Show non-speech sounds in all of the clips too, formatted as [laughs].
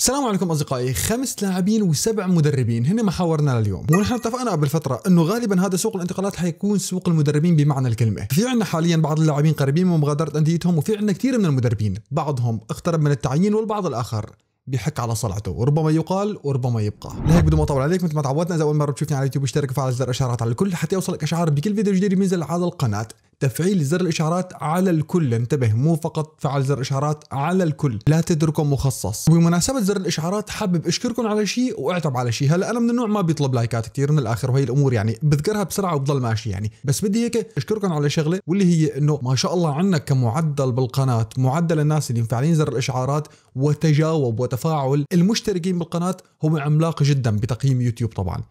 السلام عليكم أصدقائي. خمس لاعبين وسبع مدربين. هن محاورنا لليوم. ونحن اتفقنا قبل فترة إنه غالبا هذا سوق الانتقالات حيكون سوق المدربين بمعنى الكلمة. في عندنا حاليا بعض اللاعبين قريبين من مغادرة أنديتهم وفي عندنا كثير من المدربين. بعضهم اقترب من التعيين والبعض الآخر. بيحك على صلعته وربما يقال وربما يبقى. لهيك بدون ما اطول عليك مثل ما تعودنا. إذا أول مرة بتشوفني على اليوتيوب اشترك وفعل زر الاشعارات على الكل حتى يوصلك إشعار بكل فيديو جديد بينزل على القناة. تفعيل زر الإشعارات على الكل. انتبه مو فقط فعل زر الاشعارات على الكل. لا تتركه مخصص. وبمناسبه زر الإشعارات حابب أشكركم على شيء وأعتب على شيء. هلا أنا من النوع ما بيطلب لايكات كثير من الآخر وهي الأمور يعني بذكرها بسرعة وبضل ماشي يعني. بس بدي هيك أشكركم على شغلة واللي هي إنه ما شاء الله عندنا كمعدل بالقناة معدل الناس اللي مفعلين زر الإشعارات وتجاوب وتفاعل المشتركين بالقناة هو عملاق جدا بتقييم يوتيوب طبعا.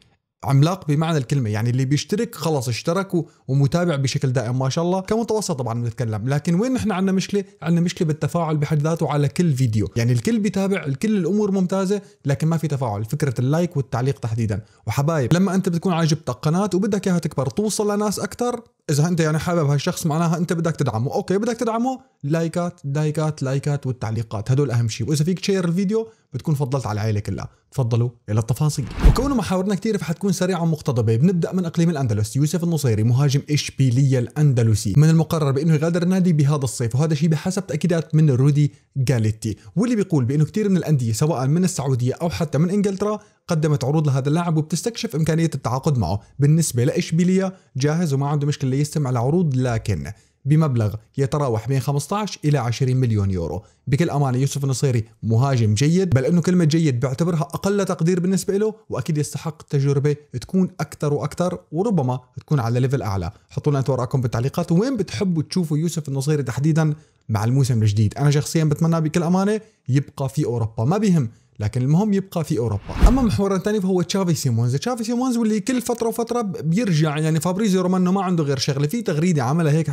عملاق بمعنى الكلمة يعني اللي بيشترك خلص اشترك ومتابع بشكل دائم ما شاء الله كمتوسط طبعا بنتكلم. لكن وين نحن عندنا مشكلة؟ عندنا مشكلة بالتفاعل بحد ذاته على كل فيديو. يعني الكل بيتابع الكل الأمور ممتازة لكن ما في تفاعل. فكرة اللايك والتعليق تحديدا. وحبايب لما أنت بتكون عاجبتك قناة وبدك إياها تكبر توصل لناس أكثر إذا أنت يعني حابب هالشخص معناها أنت بدك تدعمه. أوكي بدك تدعمه لايكات لايكات لايكات والتعليقات. هدول أهم شيء وإذا فيك تشير الفيديو بتكون فضلت على العائلة كلها. تفضلوا إلى التفاصيل. وكونه محاورنا كثير فحتكون سريعة ومقتضبة. بنبدأ من إقليم الأندلس. يوسف النصيري مهاجم اشبيليه الأندلسي. من المقرر بإنه يغادر النادي بهذا الصيف. وهذا شيء بحسب تأكيدات من رودي جاليتي واللي بيقول بإنه كثير من الأندية سواء من السعودية أو حتى من إنجلترا قدمت عروض لهذا اللاعب وبتستكشف إمكانية التعاقد معه. بالنسبة لإشبيلية جاهز وما عنده مشكلة يستمع لعروض لكن بمبلغ يتراوح بين 15 إلى 20 مليون يورو. بكل أمانة يوسف النصيري مهاجم جيد بل أنه كلمة جيد بعتبرها أقل تقدير بالنسبة له وأكيد يستحق تجربة تكون أكثر وأكثر وربما تكون على level أعلى. حطوا لنا رأيكم بالتعليقات وين بتحبوا تشوفوا يوسف النصيري تحديدا مع الموسم الجديد؟ أنا شخصيا بتمنى بكل أمانة يبقى في أوروبا. ما بيهم لكن المهم يبقى في أوروبا. أما محور الثاني فهو تشافي سيمونز. تشافي سيمونز واللي كل فترة وفترة بيرجع يعني فابريزيو رومانو ما عنده غير شغلة. في تغريدة عملها هيك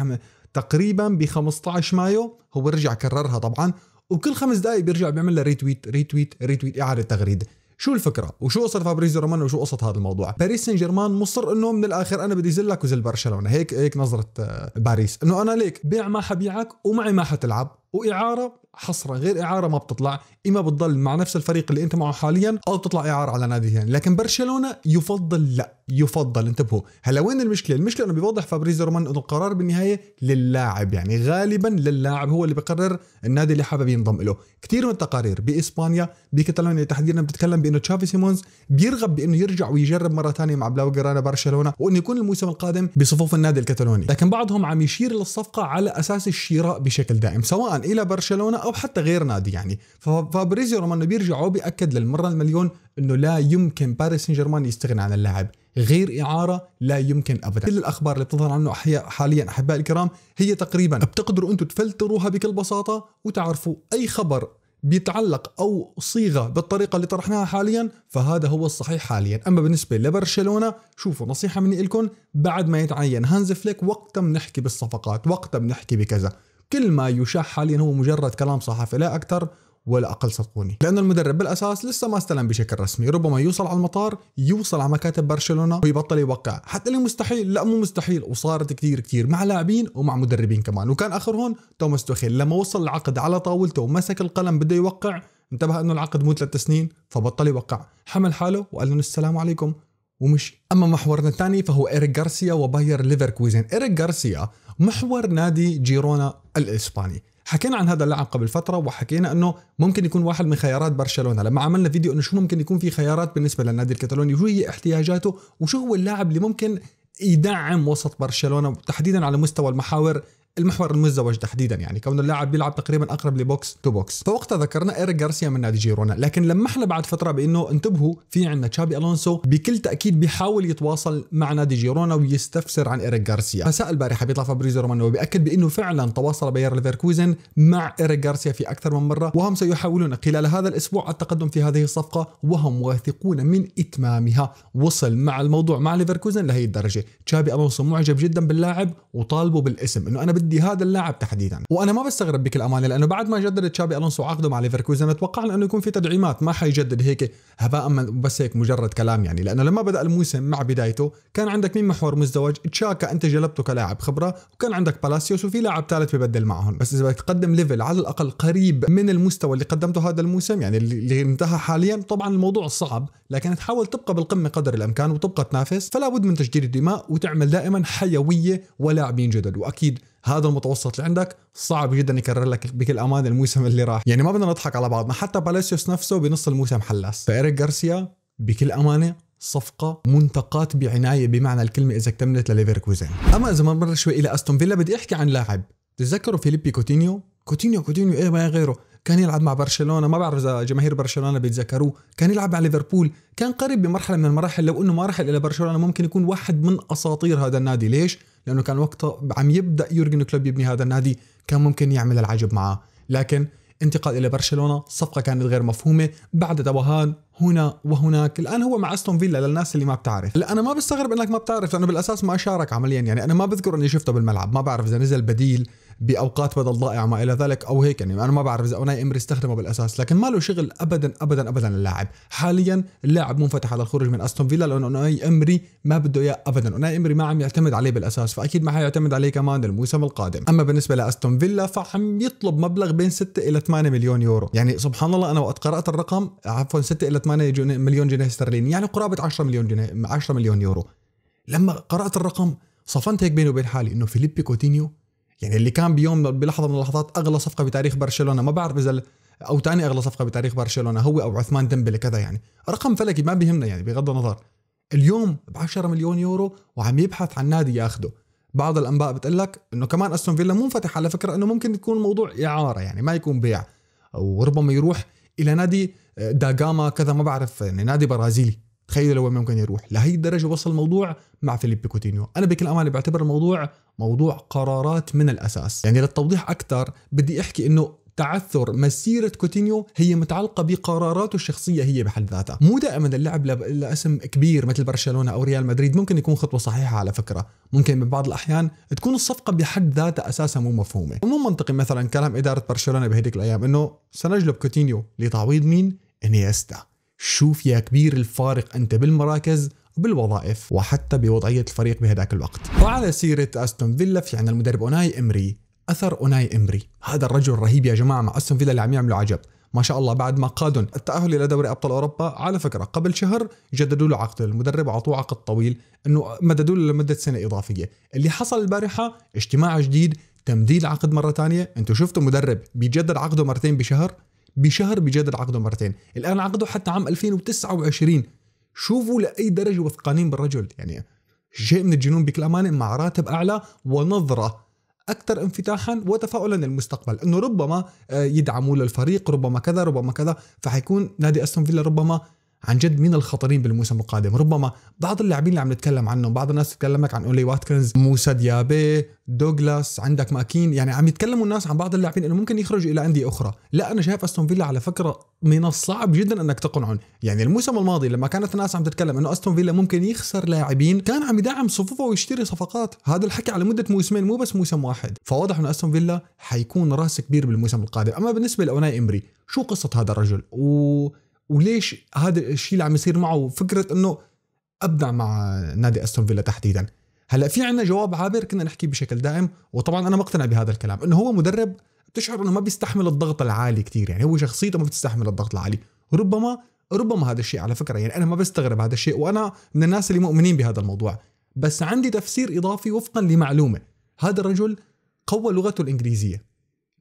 تقريبا ب 15 مايو هو رجع كررها طبعا وكل خمس دقائق بيرجع بيعمل له retweet retweet retweet إعادة تغريدة. شو الفكرة؟ وشو قصة فابريزيو رومانو؟ وشو قصة هذا الموضوع؟ باريس سان جيرمان مصر إنه من الآخر أنا بدي ذلك وذل برشلونة. هيك هيك نظرة آه، باريس. إنه أنا ليك بيع ما حبيعك ومعي ما حتلعب وإعارة حصرا غير إعارة ما بتطلع إما بتضل مع نفس الفريق اللي أنت معه حاليا أو بتطلع إعارة على نادي ثاني لكن برشلونة يفضل لا. يفضل. انتبهوا. هلا وين المشكلة؟ المشكلة إنه بيوضح فابريزيو رومانو إنه القرار بالنهاية للاعب يعني غالبا للاعب هو اللي بقرر النادي اللي حابب ينضم له. كثير من التقارير بإسبانيا بكتالونيا تحديدا بتتكلم بإنه تشافي سيمونز بيرغب بإنه يرجع ويجرب مرة ثانية مع بلاوغرانا برشلونة وإنه يكون الموسم القادم بصفوف النادي الكتالوني. لكن بعضهم عم يشير للصفقة على أساس الشراء بشكل دائم سواء إلى برشلونة أو حتى غير نادي يعني. فابريزيو رومانو بيرجع وبيأكد للمرة المليون إنه لا يمكن باريس سان جيرمان يستغنى عن اللاعب. غير إعارة لا يمكن أبدا. كل الأخبار اللي بتظهر عنه حاليا أحبائي الكرام هي تقريبا بتقدروا أنتم تفلتروها بكل بساطة وتعرفوا أي خبر بيتعلق أو صيغة بالطريقة اللي طرحناها حاليا فهذا هو الصحيح حاليا. أما بالنسبة لبرشلونة شوفوا نصيحة مني لكم بعد ما يتعين هانز فليك وقتها بنحكي بالصفقات وقتها بنحكي بكذا. كل ما يشاع حاليا هو مجرد كلام صحفي لا أكثر. ولا أقل صدقوني لأنه المدرب بالأساس لسه ما استلم بشكل رسمي. ربما يوصل على المطار يوصل على مكاتب برشلونة ويبطل يوقع. حتى اللي مستحيل لا مو مستحيل وصارت كثير كثير مع لاعبين ومع مدربين كمان. وكان اخرهم توماس توخيل. لما وصل العقد على طاولته ومسك القلم بده يوقع انتبه إنه العقد مو ثلاث سنين فبطل يوقع. حمل حاله وقال لهم السلام عليكم ومشي. أما محورنا الثاني فهو إيريك غارسيا وباير ليفركوزن. إيريك غارسيا محور نادي جيرونا الإسباني. حكينا عن هذا اللاعب قبل فترة وحكينا إنه ممكن يكون واحد من خيارات برشلونة. لما عملنا فيديو إنه شو ممكن يكون في خيارات بالنسبة للنادي الكتالوني وشو هي احتياجاته وشو هو اللاعب اللي ممكن يدعم وسط برشلونة تحديدا على مستوى المحاور المحور المزدوج تحديدا يعني كون اللاعب بيلعب تقريبا أقرب ل box to box. فوقتها ذكرنا إيريك غارسيا من نادي جيرونا لكن لمحنا بعد فترة بإنه انتبهوا في عندنا تشابي ألونسو بكل تأكيد بيحاول يتواصل مع نادي جيرونا ويستفسر عن إيريك غارسيا. فساعة البارحة بيطلع فابريزيو رومانو وبيأكد بإنه فعلا تواصل باير ليفركوزن مع إيريك غارسيا في أكثر من مرة وهم سيحاولون خلال هذا الأسبوع التقدم في هذه الصفقة وهم واثقون من إتمامها. وصل مع الموضوع مع ليفركوزن لهي الدرجة. تشابي ألونسو معجب جدا باللاعب وطالبه بالاسم. إنه أنا بدي بدي هذا اللاعب تحديدا. وأنا ما بستغرب بكل أمانة لأنه بعد ما جدد تشابي ألونسو عقده مع ليفركوزن توقعنا إنه يكون في تدعيمات ما حيجدد هيك هباء بس هيك مجرد كلام يعني. لأنه لما بدأ الموسم مع بدايته كان عندك مين محور مزدوج؟ تشاكا أنت جلبته كلاعب خبرة وكان عندك بالاسيوس وفي لاعب ثالث ببدل معهم. بس إذا بدك تقدم level على الأقل قريب من المستوى اللي قدمته هذا الموسم يعني اللي انتهى حاليا طبعا الموضوع صعب لكن تحاول تبقى بالقمة قدر الإمكان وتبقى تنافس فلا بد من تجديد الدماء وتعمل دائما حيوية ولاعبين جدد. وأكيد هذا المتوسط اللي عندك صعب جدا يكرر لك بكل أمانة الموسم اللي راح. يعني ما بدنا نضحك على بعضنا حتى بالاسيوس نفسه بنص الموسم خلص فإيريك غارسيا بكل أمانة صفقة منتقاة بعناية بمعنى الكلمة إذا اكتملت لليفركوزن. أما إذا مرينا شوي إلى أستون فيلا بدي أحكي عن لاعب. تتذكروا فيليبي كوتينيو؟ كوتينيو كوتينيو إيه ما غيره. كان يلعب مع برشلونة ما بعرف إذا جماهير برشلونة بيتذكروه. كان يلعب مع ليفربول. كان قريب بمرحلة من المراحل لو إنه ما رحل إلى برشلونة ممكن يكون واحد من أساطير هذا النادي. ليش؟ لأنه كان وقتها عم يبدأ يورجن كلوب يبني هذا النادي كان ممكن يعمل العجب معه. لكن انتقال إلى برشلونة صفقة كانت غير مفهومة. بعد توهان هنا وهناك. الآن هو مع أستون فيلا للناس اللي ما بتعرف. لا أنا ما بستغرب إنك ما بتعرف لأنه بالأساس ما شارك عمليا. يعني أنا ما بذكر إني شفته بالملعب ما بعرف إذا نزل بديل. بأوقات بدل ضائعة ما إلى ذلك أو هيك يعني. أنا ما بعرف إذا أوناي إمري استخدمه بالأساس لكن ما له شغل ابدا ابدا ابدا اللاعب. حاليا اللاعب منفتح على الخروج من أستون فيلا لأنه أوناي إمري ما بده إياه ابدا. أوناي إمري ما عم يعتمد عليه بالأساس فأكيد ما حيعتمد عليه كمان الموسم القادم. أما بالنسبة لأستون فيلا فعم يطلب مبلغ بين 6 إلى 8 مليون يورو. يعني سبحان الله أنا وقت قرأت الرقم عفوا 6 إلى 8 مليون جنيه استرليني يعني قرابة 10 مليون جنيه 10 مليون يورو. لما قرأت الرقم صفنت هيك بيني وبين حالي إنه فيليبي كوتينيو يعني اللي كان بيوم بلحظة من اللحظات أغلى صفقة بتاريخ برشلونة. ما بعرف إذا أو ثاني أغلى صفقة بتاريخ برشلونة هو أو عثمان ديمبلي كذا يعني. رقم فلكي ما بيهمنا يعني بغض النظر. اليوم ب 10 مليون يورو وعم يبحث عن نادي ياخده. بعض الأنباء بتقول لك إنه كمان أستون فيلا منفتح على فكرة إنه ممكن يكون موضوع إعارة يعني ما يكون بيع. وربما يروح إلى نادي آه، دا غاما كذا ما بعرف يعني نادي برازيلي. تخيلوا وين ممكن يروح. لهي الدرجة وصل الموضوع مع فيليب كوتينيو. أنا بكل أمانة بعتبر الموضوع موضوع قرارات من الأساس. يعني للتوضيح أكثر بدي أحكي إنه تعثر مسيرة كوتينيو هي متعلقة بقراراته الشخصية هي بحد ذاتها. مو دائما اللعب لاسم كبير مثل برشلونة أو ريال مدريد. ممكن يكون خطوة صحيحة على فكرة. ممكن ببعض الأحيان تكون الصفقة بحد ذاتها أساسا مو مفهومة. ومو منطقي مثلا كلام إدارة برشلونة بهديك الأيام إنه سنجلب كوتينيو لتعويض مين؟ إنيستا. شوف يا كبير الفارق أنت بالمراكز بالوظائف وحتى بوضعية الفريق بهذاك الوقت. وعلى سيرة أستون فيلا في عندنا المدرب أوناي إمري أثر أوناي إمري. هذا الرجل رهيب يا جماعة مع أستون فيلا اللي عم يعملوا عجب. ما شاء الله بعد ما قادن التأهل إلى دوري أبطال أوروبا على فكرة قبل شهر جددوا له عقد المدرب وعطوه عقد طويل إنه مددوا له لمدة سنة إضافية. اللي حصل البارحة اجتماع جديد تمديد عقد مرة ثانية. أنتم شفتوا مدرب بيجدد عقده مرتين بشهر؟ بشهر بيجدد عقده مرتين. الآن عقده حتى عام 2029 شوفوا لأي درجة وثقانين بالرجل. يعني شيء من الجنون بكل أمانة مع راتب أعلى ونظرة أكثر انفتاحا وتفاؤلا للمستقبل. إنه ربما آه، يدعموا للفريق ربما كذا ربما كذا فحيكون نادي أستون فيلا ربما عن جد مين الخطرين بالموسم القادم؟ ربما بعض اللاعبين اللي عم نتكلم عنهم بعض الناس تكلمك عن أولي واتكنز موسى ديابي دوغلاس عندك ماكين يعني عم يتكلموا الناس عن بعض اللاعبين إنه ممكن يخرجوا إلى أندية أخرى. لا أنا شايف أستون فيلا على فكرة من الصعب جدا إنك تقنعهم. يعني الموسم الماضي لما كانت الناس عم تتكلم إنه أستون فيلا ممكن يخسر لاعبين كان عم يدعم صفوفه ويشتري صفقات. هذا الحكي على مدة موسمين مو بس موسم واحد. فواضح إنه أستون فيلا حيكون رأس كبير بالموسم القادم. أما بالنسبة لأوناي إمري شو قصة هذا الرجل؟ و وليش هذا الشيء اللي عم يصير معه فكرة إنه ابدع مع نادي أستون فيلا تحديدا. هلأ في عندنا جواب عابر كنا نحكي بشكل دائم وطبعا أنا مقتنع بهذا الكلام إنه هو مدرب بتشعر إنه ما بيستحمل الضغط العالي كثير يعني هو شخصيته ما بتستحمل الضغط العالي. ربما ربما هذا الشيء على فكرة يعني أنا ما بستغرب هذا الشيء وأنا من الناس اللي مؤمنين بهذا الموضوع. بس عندي تفسير إضافي وفقا لمعلومة هذا الرجل قوى لغته الإنجليزية.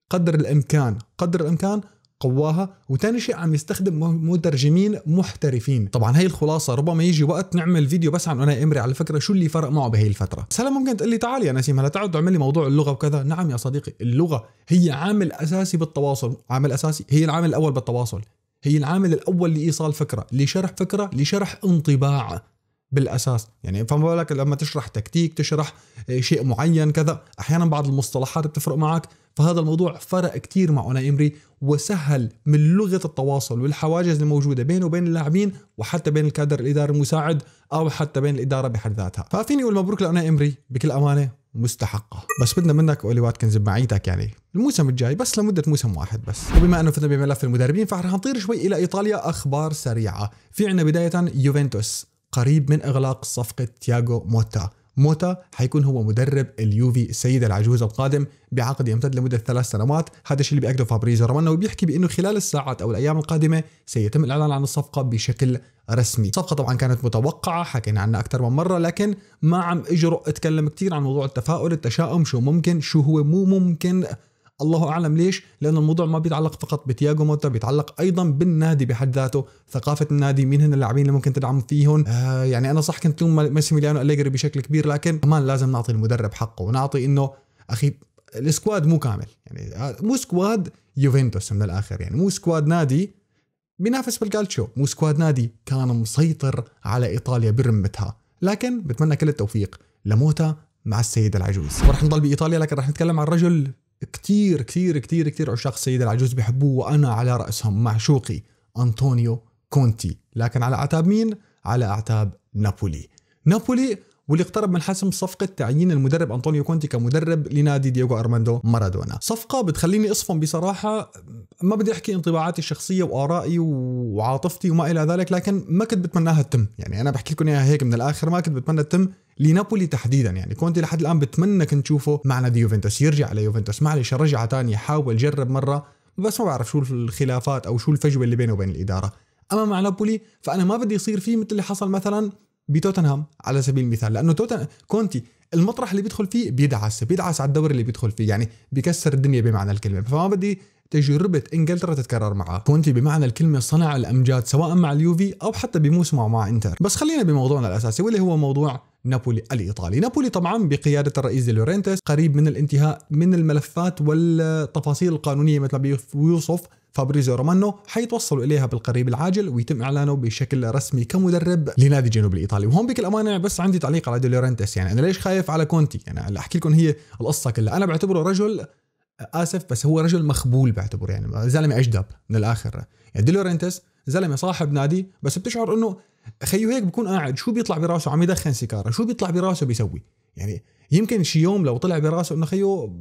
قدر الإمكان قدر الإمكان قواها وثاني شيء عم يستخدم مترجمين محترفين. طبعا هي الخلاصة ربما يجي وقت نعمل فيديو بس عن أنا إمري على فكرة شو اللي فرق معه بهي الفترة؟ بس هلا ممكن تقول لي تعال يا نسيم هلا تعال تعمل لي موضوع اللغة وكذا. نعم يا صديقي اللغة هي عامل أساسي بالتواصل. عامل أساسي هي العامل الأول بالتواصل. هي العامل الأول لإيصال فكرة لشرح فكرة لشرح انطباع. بالأساس. يعني فما بالك لما تشرح تكتيك تشرح شيء معين كذا أحيانا بعض المصطلحات بتفرق معك. فهذا الموضوع فرق كثير مع اوناي إمري وسهل من لغة التواصل والحواجز الموجودة بينه وبين اللاعبين وحتى بين الكادر الإداري المساعد أو حتى بين الإدارة بحد ذاتها. ففيني أقول مبروك لاوناي إمري بكل أمانة مستحقة. بس بدنا منك أولي واتكينز بمعيتك يعني. الموسم الجاي بس لمدة موسم واحد بس. وبما أنه فتنا بملف المدربين فرح نطير شوي إلى إيطاليا أخبار سريعة. في عنا بداية يوفنتوس. قريب من إغلاق صفقة تياغو موتا. موتا حيكون هو مدرب اليوفي السيد العجوز القادم بعقد يمتد لمدة ثلاث سنوات، هذا الشيء اللي بيأكده فابريزو رومانو وبيحكي بأنه خلال الساعات أو الأيام القادمة سيتم الإعلان عن الصفقة بشكل رسمي، الصفقة طبعا كانت متوقعة حكينا عنها أكثر من مرة لكن ما عم أجرؤ أتكلم كثير عن موضوع التفاؤل، التشاؤم، شو ممكن، شو هو مو ممكن. الله أعلم ليش؟ لأنه الموضوع ما بيتعلق فقط بتياجو موتا بيتعلق أيضا بالنادي بحد ذاته. ثقافة النادي مين هن اللاعبين اللي ممكن تدعم فيهم آه يعني أنا صح كنت ألوم ماسيميليانو أليجري بشكل كبير لكن كمان لازم نعطي المدرب حقه ونعطي إنه أخي السكواد مو كامل. يعني آه، مو سكواد يوفنتوس من الآخر. يعني مو سكواد نادي بينافس بالكالتشو. مو سكواد نادي كان مسيطر على إيطاليا برمتها. لكن بتمنى كل التوفيق لموتا مع السيد العجوز. ورح نضل بإيطاليا لكن رح نتكلم عن رجل كتير كتير كتير كتير عشاق السيد العجوز بيحبوه وأنا على رأسهم معشوقي أنطونيو كونتي لكن على أعتاب مين؟ على أعتاب نابولي نابولي واللي اقترب من حسم صفقة تعيين المدرب أنطونيو كونتي كمدرب لنادي دييغو أرماندو مارادونا. صفقة بتخليني أصفن بصراحة ما بدي أحكي انطباعاتي الشخصية وآرائي وعاطفتي وما إلى ذلك لكن ما كنت بتمناها تتم. يعني أنا بحكي لكم إياها هيك من الآخر ما كنت بتمنى تتم لنابولي تحديدا. يعني كونتي لحد الآن بتمنى كنت تشوفه مع نادي يوفنتوس. يرجع على يوفنتوس معلش رجعة ثانية حاول جرب مرة بس ما بعرف شو الخلافات أو شو الفجوة اللي بينه وبين الإدارة. أما مع نابولي فأنا ما بدي يصير فيه مثل اللي حصل مثلا بتوتنهام على سبيل المثال. لأنه توتن كونتي المطرح اللي بيدخل فيه بيدعس بيدعس على الدوري اللي بيدخل فيه يعني بيكسر الدنيا بمعنى الكلمة. فما بدي تجربة إنجلترا تتكرر معه كونتي بمعنى الكلمة صنع الأمجاد سواء مع اليوفي أو حتى بموسمه مع إنتر. بس خلينا بموضوعنا الأساسي واللي هو موضوع نابولي الإيطالي. نابولي طبعا بقيادة الرئيس لورينتس قريب من الانتهاء من الملفات والتفاصيل القانونية مثل ما بيوصف فابريزيو رومانو حيتوصلوا إليها بالقريب العاجل ويتم إعلانه بشكل رسمي كمدرب لنادي جنوب الإيطالي. وهون بكل أمانة بس عندي تعليق على ديلورنتس يعني أنا ليش خايف على كونتي؟ يعني أحكي لكم هي القصة كلها. أنا بعتبره رجل آسف بس هو رجل مخبول بعتبره. يعني زلمة أجدب من الآخر. يعني ديلورنتس زلمة صاحب نادي بس بتشعر إنه خيو هيك بكون قاعد. شو بيطلع براسه؟ عم يدخن سيجاره شو بيطلع براسه بيسوي؟ يعني يمكن شي يوم لو طلع براسه إنه خيو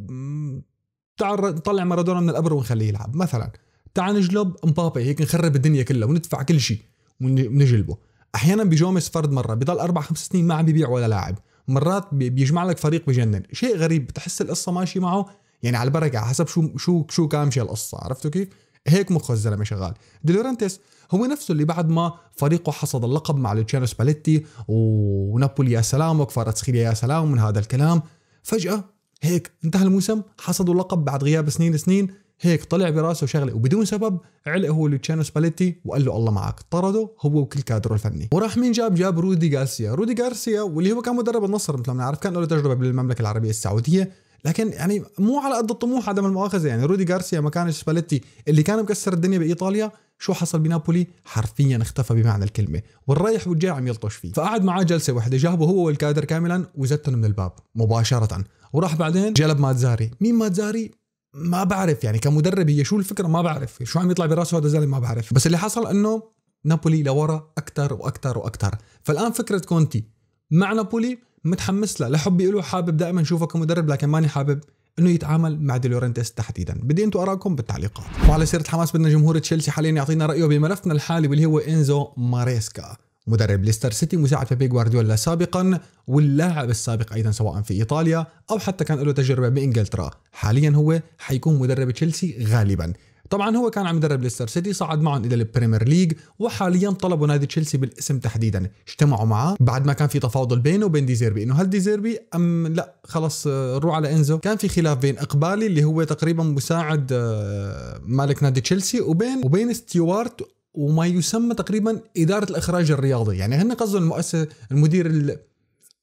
نطلع مارادونا من القبر ونخليه يلعب مثلا. تعال نجلب مبابي هيك نخرب الدنيا كلها وندفع كل شيء ونجلبه. أحيانا بيجومس فرد مرة بضل أربع خمس سنين ما عم بيبيع ولا لاعب. مرات بيجمع لك فريق بجنن. شيء غريب بتحس القصة ماشي معه؟ يعني على البركة حسب شو شو شو كامشه القصة عرفتوا كيف؟ هيك مخه الزلمه شغال. ديلورنتس هو نفسه اللي بعد ما فريقه حصد اللقب مع لوتشيانو سباليتي ونابولي يا سلام وكفاراتسخيليا يا سلام من هذا الكلام. فجأة هيك انتهى الموسم حصدوا اللقب بعد غياب سنين سنين. هيك طلع براسه شغلة وبدون سبب علق هو لوتشانو سباليتي وقال له الله معك. طرده هو وكل كادره الفني. وراح مين جاب جاب رودي غارسيا. رودي غارسيا واللي هو كان مدرب النصر مثل ما بنعرف كان له تجربة بالمملكة العربية السعودية. لكن يعني مو على قد الطموح عدم المؤاخذة يعني. رودي غارسيا مكان سباليتي اللي كان مكسر الدنيا بإيطاليا شو حصل بنابولي؟ حرفيا اختفى بمعنى الكلمة. والرايح والجاي عم يلطش فيه. فقعد معاه جلسة واحدة جابه هو والكادر كاملا وزتهم من الباب مباشرة. وراح بعدين جلب ماتزاري. مين ماتزاري؟ ما بعرف يعني كمدرب هي شو الفكرة؟ ما بعرف. شو عم يطلع براسه هذا الزلمه ما بعرف. بس اللي حصل إنه نابولي لورا أكثر وأكثر وأكثر فالآن فكرة كونتي. مع نابولي متحمس له. لحبي له حابب دائما أشوفه كمدرب لكن ماني حابب إنه يتعامل مع ديلورنتس تحديدا. بدي أنتم آرائكم بالتعليقات. وعلى سيرة الحماس بدنا جمهور تشيلسي حاليا يعطينا رأيه بملفنا الحالي واللي هو إنزو ماريسكا. مدرب ليستر سيتي مساعد بيب جوارديولا سابقا واللاعب السابق أيضا سواء في إيطاليا أو حتى كان له تجربة بإنجلترا. حاليا هو حيكون مدرب تشيلسي غالبا. طبعا هو كان عم يدرب ليستر سيتي صعد معهم إلى البريمير ليج وحاليا طلبوا نادي تشيلسي بالاسم تحديدا. اجتمعوا معه بعد ما كان في تفاوض بينه وبين ديزيربي إنه هل ديزيربي أم لا. خلص روح على إنزو. كان في خلاف بين إقبالي اللي هو تقريبا مساعد آه، مالك نادي تشيلسي وبين وبين ستيوارت وما يسمى تقريبا إدارة الإخراج الرياضي. يعني هن قصدهم المؤسسه المدير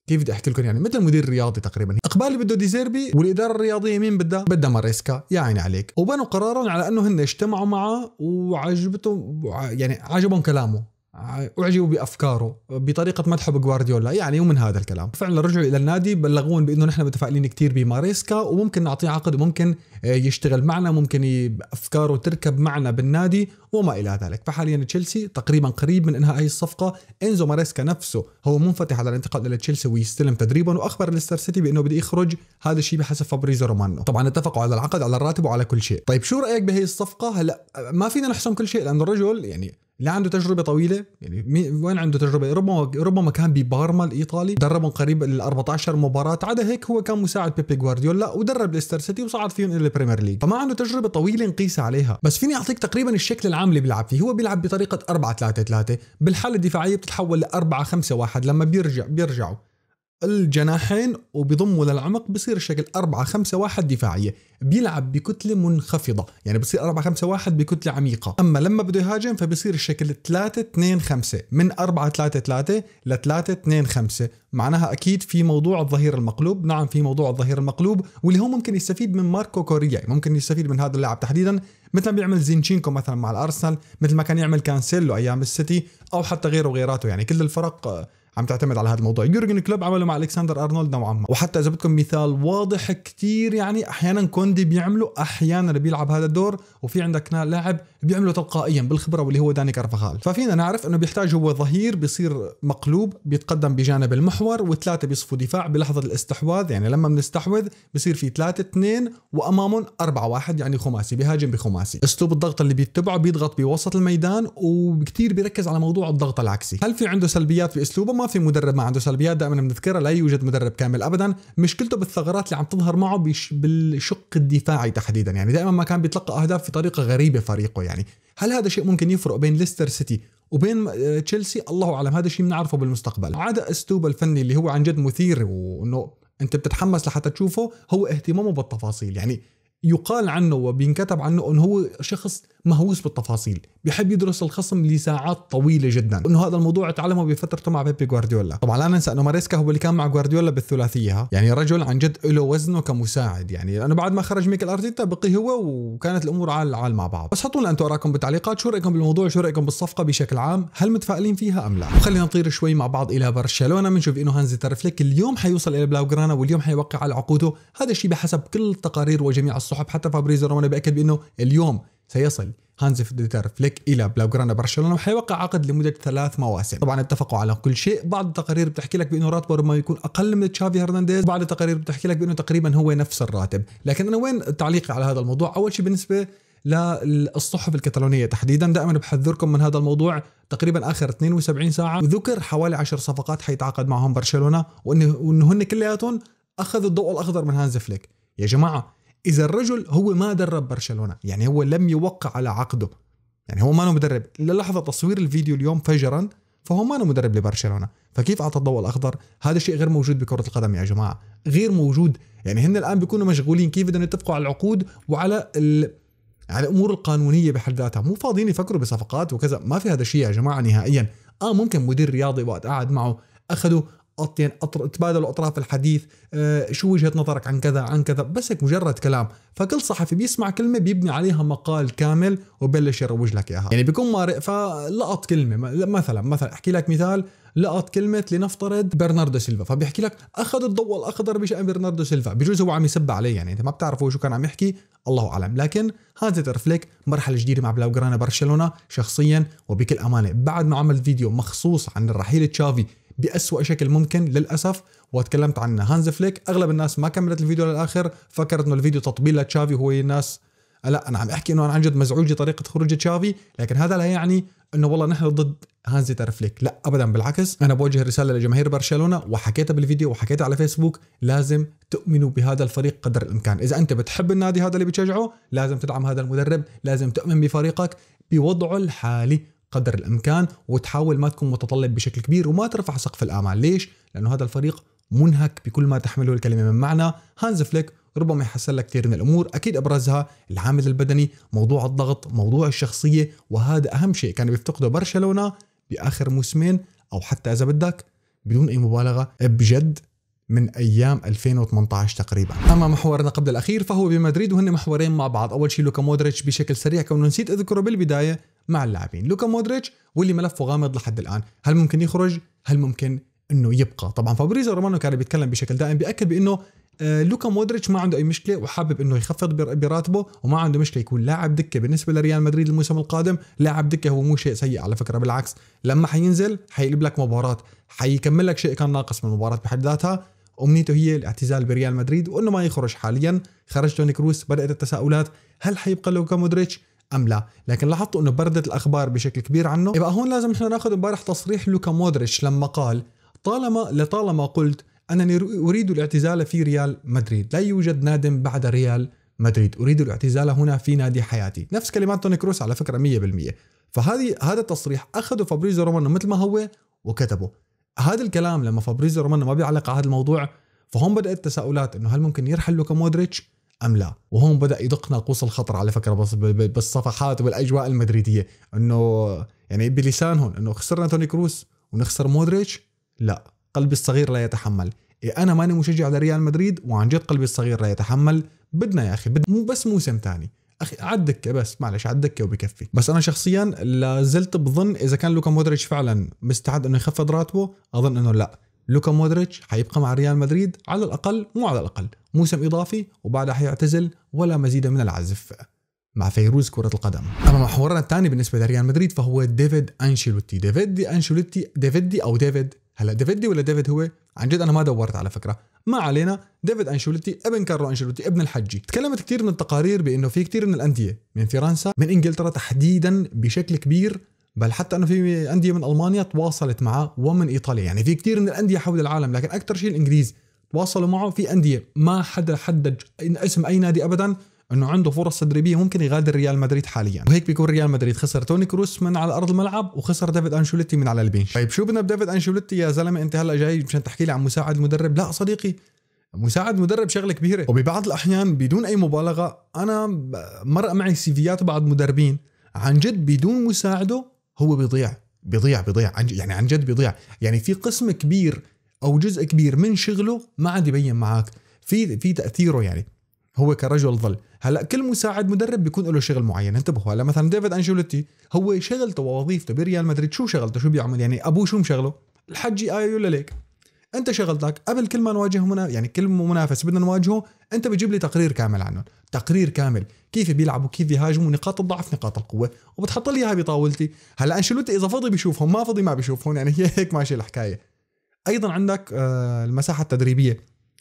كيف بدي أحكي لكم يعني؟ مثل المدير الرياضي تقريبا. اقبالي بده ديزيربي والإدارة الرياضية مين بدها؟ بدها ماريسكا. يا عيني عليك. وبنوا قرارا على أنه هن اجتمعوا معه وعجبتهم يعني عجبهم كلامه. أعجبوا بأفكاره بطريقة مدحه بجوارديولا يعني ومن هذا الكلام. فعلا رجعوا إلى النادي بلغون بأنه نحن متفائلين كثير بماريسكا وممكن نعطيه عقد وممكن آه، يشتغل معنا ممكن أفكاره تركب معنا بالنادي وما إلى ذلك. فحاليا تشيلسي تقريبا قريب من إنهاء هي الصفقة. إنزو ماريسكا نفسه هو منفتح على الانتقال إلى تشيلسي ويستلم تدريبا وأخبر ليستر سيتي بأنه بده يخرج هذا الشيء بحسب فابريزو رومانو. طبعا اتفقوا على العقد على الراتب وعلى كل شيء. طيب شو رأيك بهي الصفقة؟ هلأ ما فينا نحسم كل شيء لأنه الرجل يعني لا عنده تجربة طويلة يعني وين عنده تجربة؟ ربما ربما كان ببارما الايطالي دربهم قريب ال 14 مباراة عدا هيك هو كان مساعد بيب جوارديولا ودرب ليستر سيتي وصعد فيهم إلى البريمير ليج. فما عنده تجربة طويلة نقيس عليها. بس فيني أعطيك تقريبا الشكل العام اللي بيلعب فيه. هو بيلعب بطريقة 4 3 3 بالحالة الدفاعية بتتحول ل 4 5 1 لما بيرجع بيرجعوا. الجناحين وبيضموا للعمق بصير الشكل 4 5 1 دفاعية بيلعب بكتلة منخفضة يعني بصير 4 5 1 بكتلة عميقة. أما لما بده يهاجم فبصير الشكل 3 2 5 من 4 3 3 ل 3 2 5 معناها أكيد في موضوع الظهير المقلوب نعم في موضوع الظهير المقلوب واللي هو ممكن يستفيد من مارك كوكوريا ممكن يستفيد من هذا اللاعب تحديدا مثل ما بيعمل زينشينكو مثلا مع الأرسنال مثل ما كان يعمل كانسيلو أيام السيتي أو حتى غيره وغيراته. يعني كل الفرق عم تعتمد على هذا الموضوع. يورجن كلوب عمله مع ألكسندر أرنولد نوعا ما. وحتى إذا بدكم مثال واضح كتير يعني أحيانا كوندي بيعمله أحيانا بيلعب هذا الدور وفي عندك لاعب بيعمله تلقائيا بالخبرة واللي هو داني كارفخال ففينا نعرف إنه بيحتاج هو ظهير بيصير مقلوب بيتقدم بجانب المحور وثلاثة بيصفوا دفاع بلحظة الاستحواذ. يعني لما بنستحوذ بصير في ثلاثة اثنين وأمامهم أربعة واحد يعني خماسي بيهاجم بخماسي. أسلوب الضغط اللي بيتبعه بيضغط بوسط الميدان وكثير بيركز على موضوع الضغط العكسي. هل في عنده سلبيات في أسلوبه؟ ما في مدرب ما عنده سلبيات دائما بنذكرها لا يوجد مدرب كامل ابدا. مشكلته بالثغرات اللي عم تظهر معه بالشق الدفاعي تحديدا. يعني دائما ما كان بيتلقى أهداف في طريقة غريبة فريقه. يعني هل هذا شيء ممكن يفرق بين ليستر سيتي وبين آه، تشيلسي؟ الله أعلم هذا الشيء بنعرفه بالمستقبل. عدا اسلوبه الفني اللي هو عن جد مثير وإنه أنت بتتحمس لحتى تشوفه هو اهتمامه بالتفاصيل. يعني يقال عنه وبينكتب عنه إنه هو شخص مهووس بالتفاصيل بيحب يدرس الخصم لساعات طويلة جدا. إنه هذا الموضوع تعلمه بفترته مع بيبي جوارديولا طبعا لا ننسى إنه ماريسكا هو اللي كان مع جوارديولا بالثلاثية يعني رجل عن جد له وزنه كمساعد يعني لأنه بعد ما خرج ميكل أرتيتا بقي هو وكانت الأمور عال عال مع بعض. بس حطوا لنا أنتم آراءكم بالتعليقات شو رأيكم بالموضوع؟ شو رأيكم بالصفقة بشكل عام؟ هل متفائلين فيها أم لا؟ وخلينا نطير شوي مع بعض إلى برشلونة. بنشوف إنه هانز ديتر فليك اليوم حيوصل إلى بلاوغرانا واليوم حيوقع على عقوده. هذا الشيء بحسب كل التقارير وجميع الصحف حتى فابريزو رومانو بياكد بأنه اليوم سيصل هانز ديتر فليك إلى بلاوغرانا برشلونة وحيوقع عقد لمدة ثلاث مواسم. طبعا اتفقوا على كل شيء. بعض التقارير بتحكي لك بأنه راتبه ربما يكون أقل من تشافي هرنانديز. بعض التقارير بتحكي لك بأنه تقريبا هو نفس الراتب. لكن أنا وين تعليقي على هذا الموضوع؟ أول شيء بالنسبة للصحف الكتالونية تحديدا دائما بحذركم من هذا الموضوع. تقريبا آخر 72 ساعة. ذكر حوالي 10 صفقات حيتعاقد معهم برشلونة وانه هن كلياتهم أخذوا الضوء الأخضر من هانز فليك. يا جماعة إذا الرجل هو ما درب برشلونة يعني هو لم يوقع على عقده يعني هو ما مدرب. للحظة تصوير الفيديو اليوم فجرا فهو ما مدرب لبرشلونة. فكيف أعطى الضوء الأخضر؟ هذا شيء غير موجود بكرة القدم يا جماعة غير موجود. يعني هن الآن بيكونوا مشغولين كيف بدهم يتفقوا على العقود وعلى ال... على الأمور القانونية بحد ذاتها. مو فاضيين يفكروا بصفقات وكذا. ما في هذا الشيء يا جماعة نهائيا. آه ممكن مدير رياضي وقت قاعد معه أخذوا. تبادلوا اطراف الحديث آه شو وجهة نظرك عن كذا عن كذا؟ بس هيك مجرد كلام. فكل صحفي بيسمع كلمة بيبني عليها مقال كامل وبلش يروج لك إياها. يعني بيكون مارق فلقط كلمة. مثلا مثلا أحكي لك مثال. لقط كلمة لنفترض برناردو سيلفا. فبيحكي لك أخذ الضوء الأخضر بشأن برناردو سيلفا. بجوز هو عم يسب عليه يعني. أنت ما بتعرف هو شو كان عم يحكي؟ الله أعلم. لكن هانز فليك مرحلة جديدة مع بلاوغرانا برشلونة شخصيا. وبكل أمانة بعد ما عمل فيديو مخصوص عن الرحيل تشافي بأسوأ شكل ممكن للأسف وتكلمت عن هانز فليك أغلب الناس ما كملت الفيديو للآخر فكرت إنه الفيديو تطبيل لتشافي هو الناس. لا أنا عم أحكي إنه أنا عن جد مزعوج لطريقه خروج تشافي لكن هذا لا يعني إنه والله نحن ضد هانزي فليك. لا ابدا بالعكس. أنا بوجه رسالة لجماهير برشلونة وحكيتها بالفيديو وحكيتها على فيسبوك لازم تؤمنوا بهذا الفريق قدر الإمكان. إذا أنت بتحب النادي هذا اللي بتشجعه لازم تدعم هذا المدرب لازم تؤمن بفريقك بوضعه الحالي. قدر الامكان وتحاول ما تكون متطلب بشكل كبير وما ترفع سقف الامال ليش؟ لأنه هذا الفريق منهك بكل ما تحمله الكلمة من معنى. هانز فليك ربما يحسن لك كثير من الأمور. أكيد أبرزها العامل البدني موضوع الضغط موضوع الشخصية وهذا أهم شيء كان بيفتقده برشلونة بآخر موسمين أو حتى إذا بدك بدون أي مبالغة بجد من أيام 2018 تقريبا. أما محورنا قبل الأخير فهو بمدريد وهن محورين مع بعض. أول شيء لوكا مودريتش بشكل سريع كونه نسيت أذكره بالبداية مع اللاعبين. لوكا مودريتش واللي ملفه غامض لحد الآن. هل ممكن يخرج؟ هل ممكن إنه يبقى؟ طبعا فابريزو رومانو كان بيتكلم بشكل دائم بيأكد بإنه آه، لوكا مودريتش ما عنده أي مشكلة وحابب إنه يخفض براتبه وما عنده مشكلة يكون لاعب دكة بالنسبة لريال مدريد الموسم القادم. لاعب دكة هو مو شيء سيء على فكرة بالعكس لما حينزل حيقلب لك مباراة حيكمل لك شيء كان ناقص من المباراة بحد ذاتها. امنيته هي الاعتزال بريال مدريد وإنه ما يخرج حاليا. خرج توني كروس بدأت التساؤلات هل حيبقى لوكا مودريتش؟ أم لا. لكن لاحظتوا إنه بردت الأخبار بشكل كبير عنه؟ يبقى هون لازم إحنا ناخذ امبارح تصريح لوكا مودريتش لما قال طالما لطالما قلت أنني أريد الاعتزال في ريال مدريد لا يوجد ناد بعد ريال مدريد أريد الاعتزال هنا في نادي حياتي. نفس كلمات توني كروس على فكرة 100% فهذه هذا التصريح أخذه فابريزو رومانو مثل ما هو وكتبه. هذا الكلام لما فابريزو رومانو ما بيعلق على هذا الموضوع فهون بدأت التساؤلات إنه هل ممكن يرحل لوكا مودريتش؟ أم لا؟ وهون بدأ يدق ناقوس الخطر على فكرة بس بالصفحات والأجواء المدريدية. إنه يعني بلسانهم إنه خسرنا توني كروس ونخسر مودريتش؟ لا قلبي الصغير لا يتحمل. إيه أنا ماني مشجع لريال مدريد وعن جد قلبي الصغير لا يتحمل. بدنا يا أخي بد مو بس موسم ثاني. أخي الدكه بس معلش الدكه وبكفي. بس أنا شخصيا لا زلت بظن إذا كان لوكا مودريتش فعلا مستعد إنه يخفض راتبه أظن إنه لا. لوكا مودريتش حيبقى مع ريال مدريد على الأقل مو على الأقل موسم إضافي وبعدها حيعتزل ولا مزيد من العزف مع فيروز كرة القدم. أما محورنا الثاني بالنسبة لريال مدريد فهو ديفيد أنشيلوتي. ديفيد دي أنشيلوتي ديفيد دي أو ديفيد؟ هلا ديفيد دي ولا ديفيد هو؟ عن جد أنا ما دورت على فكرة. ما علينا ديفيد أنشيلوتي إبن كارلو أنشيلوتي ابن الحجي. تكلمت كثير من التقارير بأنه في كثير من الأندية من فرنسا من إنجلترا تحديدا بشكل كبير بل حتى أنه في أندية من ألمانيا تواصلت معه ومن إيطاليا. يعني في كثير من الأندية حول العالم لكن أكثر شيء الإنجليز تواصلوا معه في أندية ما حدا حدد اسم أي نادي ابدا أنه عنده فرص تدريبية ممكن يغادر ريال مدريد حاليا. وهيك بيكون ريال مدريد. خسر توني كروس من على أرض الملعب وخسر ديفيد انشيلوتي من على ال bench. طيب شو بدنا بديفيد انشيلوتي يا زلمة؟ أنت هلأ جاي مشان تحكي لي عن مساعد المدرب لا صديقي مساعد مدرب شغلة كبيرة. وببعض الأحيان بدون أي مبالغة أنا مرق معي CV يات بعض مدربين. عن جد بدون مساعده هو بيضيع بيضيع بيضيع عن يعني عن جد بيضيع. يعني في قسم كبير أو جزء كبير من شغله ما عاد يبين معك في في تأثيره يعني. هو كرجل ظل. هلأ كل مساعد مدرب بيكون له شغل معين. انتبهوا هلأ مثلا ديفيد أنشيلوتي هو شغلته ووظيفته بريال مدريد. شو شغلته؟ شو بيعمل؟ يعني أبوه شو مشغله؟ الحجي اي ولا ليك أنت شغلتك قبل كل ما نواجه منا يعني كل منافس بدنا نواجهه أنت بتجيب لي تقرير كامل عنه. تقرير كامل. كيف بيلعبوا؟ كيف يهاجموا نقاط الضعف نقاط القوة. وبتحط لي إياها بطاولتي. هلا أنشيلوتي إذا فضي بيشوفهم ما فضي ما بيشوفهم. يعني هي [laughs] هيك ماشي الحكاية. أيضا عندك آه، المساحة التدريبية.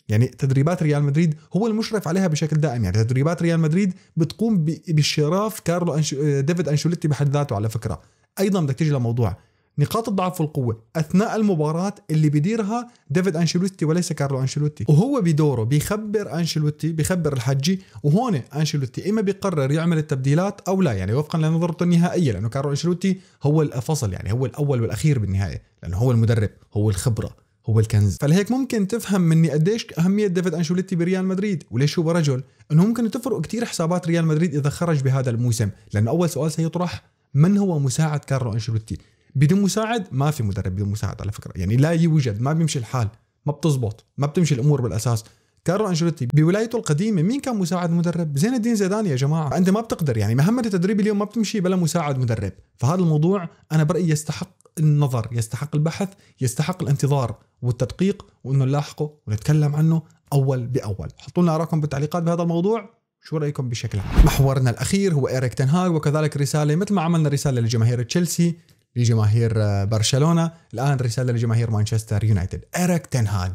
يعني تدريبات ريال مدريد هو المشرف عليها بشكل دائم. يعني تدريبات ريال مدريد بتقوم باشراف كارلو أنش... ديفيد انشيلوتي بحد ذاته على فكرة. أيضا بدك تيجي لموضوع. نقاط الضعف والقوة أثناء المباراة اللي بيديرها ديفيد أنشيلوتي وليس كارلو أنشيلوتي. وهو بدوره بيخبر أنشيلوتي بيخبر الحجي وهون أنشيلوتي إما بيقرر يعمل التبديلات أو لا يعني وفقا لنظرته النهائية لأنه كارلو أنشيلوتي هو الفصل يعني هو الأول والأخير بالنهاية لأنه هو المدرب هو الخبرة هو الكنز. فلهيك ممكن تفهم مني قديش أهمية ديفيد انشيلوتي بريال مدريد؟ وليش هو رجل؟ إنه ممكن تفرق كثير حسابات ريال مدريد إذا خرج بهذا الموسم لأنه أول سؤال سيطرح من هو مساعد كارلو انشيلوتي بدون مساعد ما في مدرب بدون مساعد على فكرة. يعني لا يوجد ما بيمشي الحال ما بتزبط ما بتمشي الأمور بالأساس. كارلو أنشيلوتي بولايته القديمة مين كان مساعد مدرب؟ زين الدين زيدان يا جماعة. أنت ما بتقدر يعني مهمة التدريب اليوم ما بتمشي بلا مساعد مدرب. فهذا الموضوع أنا برأيي يستحق النظر يستحق البحث يستحق الانتظار والتدقيق وإنه نلاحقه ونتكلم عنه أول بأول. حطوا لنا ارائكم بالتعليقات بهذا الموضوع. شو رأيكم بشكل عام؟ محورنا الأخير هو إيريك تنهاغ وكذلك رسالة مثل ما عملنا رسالة لجماهير تشيلسي. لجماهير آه، برشلونة. الآن رسالة لجماهير مانشستر يونايتد. إيريك تنهاغ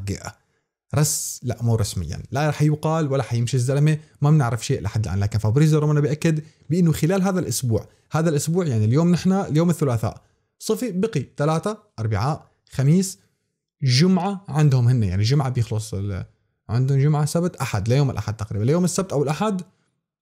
رس لا مو رسميا. لا رح يقال ولا حيمشي الزلمة. ما بنعرف شيء لحد الآن. لكن فابريزو رومانو بيأكد بأنه خلال هذا الأسبوع هذا الأسبوع يعني اليوم نحن اليوم الثلاثاء صفي بقي ثلاثة أربعاء خميس جمعة عندهم هن. يعني جمعة بيخلص عندهم جمعة سبت أحد ليوم الأحد تقريبا. ليوم السبت أو الأحد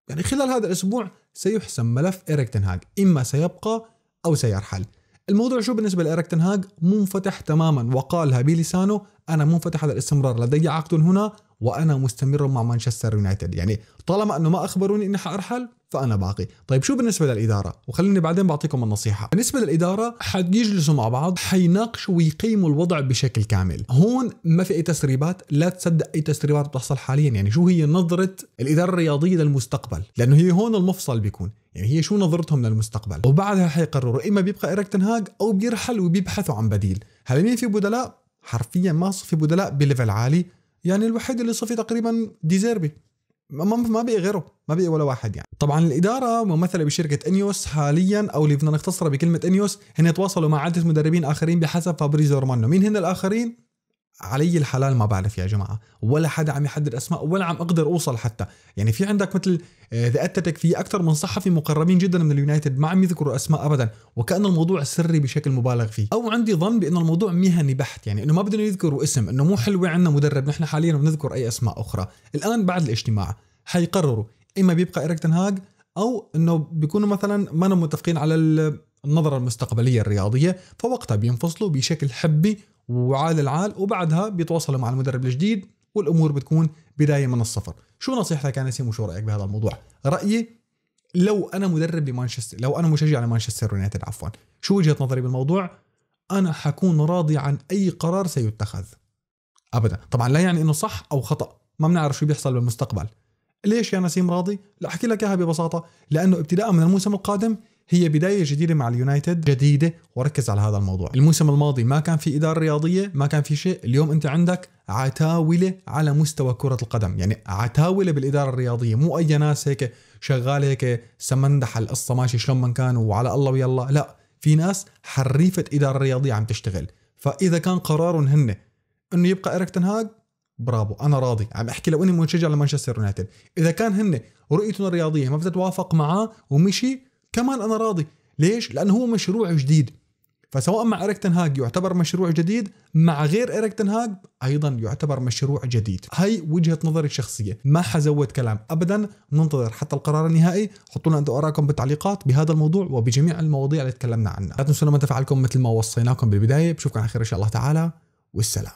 يعني خلال هذا الأسبوع سيحسم ملف إيريك تنهاج إما سيبقى أو سيرحل. الموضوع شو بالنسبة لإيريك تنهاج منفتح تماما. وقالها بلسانه أنا منفتح على الاستمرار. لدي عقد هنا وأنا مستمر مع مانشستر يونايتد. يعني طالما أنه ما أخبروني أني حأرحل فأنا باقي. طيب شو بالنسبة للإدارة؟ وخليني بعدين بعطيكم النصيحة. بالنسبة للإدارة حيجلسوا مع بعض حيناقشوا ويقيموا الوضع بشكل كامل. هون ما في أي تسريبات لا تصدق أي تسريبات بتحصل حاليا. يعني شو هي نظرة الإدارة الرياضية للمستقبل؟ لأنه هي هون المفصل بيكون. يعني هي شو نظرتهم للمستقبل؟ وبعدها حيقرروا. إما بيبقى ايريك تنهاج أو بيرحل وبيبحثوا عن بديل. هل مين في بدلاء؟ حرفيا ما صفي بدلاء ب level عالي. يعني الوحيد اللي صفي تقريبا ديزيربي. ما ما بقي غيره ما بقي ولا واحد يعني. طبعا الإدارة ممثلة بشركة INEOS حاليا أو اللي بدنا نختصرها بكلمة INEOS هن تواصلوا مع عدة مدربين آخرين بحسب فابريزو رومانو مين هن الآخرين؟ علي الحلال ما بعرف يا جماعة. ولا حدا عم يحدد أسماء ولا عم أقدر أوصل حتى. يعني في عندك مثل The Athletic في أكثر من صحفي مقربين جدا من اليونايتد ما عم يذكروا أسماء ابدا. وكأن الموضوع سري بشكل مبالغ فيه. أو عندي ظن بأن الموضوع مهني بحت. يعني إنه ما بدهم يذكروا اسم إنه مو حلوة عندنا مدرب. نحن حاليا بنذكر أي أسماء أخرى. الآن بعد الاجتماع حيقرروا. إما بيبقى إيريك تنهاج أو إنه بيكونوا مثلا ما متفقين على النظرة المستقبلية الرياضية فوقتها بينفصلوا بشكل حبي وعال العال وبعدها بيتواصلوا مع المدرب الجديد والأمور بتكون بداية من الصفر. شو نصيحتك يا نسيم؟ وشو رأيك بهذا الموضوع؟ رأيي لو أنا مدرب لمانشستر لو أنا مشجع لمانشستر يونايتد عفوا شو وجهة نظري بالموضوع؟ أنا حكون راضي عن أي قرار سيتخذ. ابدا. طبعا لا يعني إنه صح أو خطأ. ما بنعرف شو بيحصل بالمستقبل. ليش يا نسيم راضي؟ لا أحكي لك إياها ببساطة. لأنه ابتداء من الموسم القادم هي بداية جديدة مع اليونايتد. جديدة. وركز على هذا الموضوع. الموسم الماضي ما كان في إدارة رياضية ما كان في شيء. اليوم أنت عندك عتاولة على مستوى كرة القدم. يعني عتاولة بالإدارة الرياضية. مو أي ناس هيك شغال هيك سمندح القصة ماشي شلون من كان وعلى الله ويلا لا في ناس حريفة إدارة رياضية عم تشتغل. فإذا كان قرارهم هن إنه يبقى إيريك تنهاج برافو أنا راضي. عم أحكي لو إني مشجع لمانشستر يونايتد. إذا كان هن رؤيتهم الرياضية ما بتتوافق معاه ومشي كمان أنا راضي. ليش؟ لأنه هو مشروع جديد. فسواء مع إيريك تنهاج يعتبر مشروع جديد مع غير إيريك تنهاج أيضا يعتبر مشروع جديد. هاي وجهة نظري الشخصية. ما حزود كلام. أبدا ننتظر حتى القرار النهائي. حطوا لنا أنتم آراءكم بالتعليقات بهذا الموضوع وبجميع المواضيع اللي تكلمنا عنها. لا تنسوا من تفعلكم مثل ما وصيناكم بالبداية. بشوفكم على خير إن شاء الله تعالى. والسلام.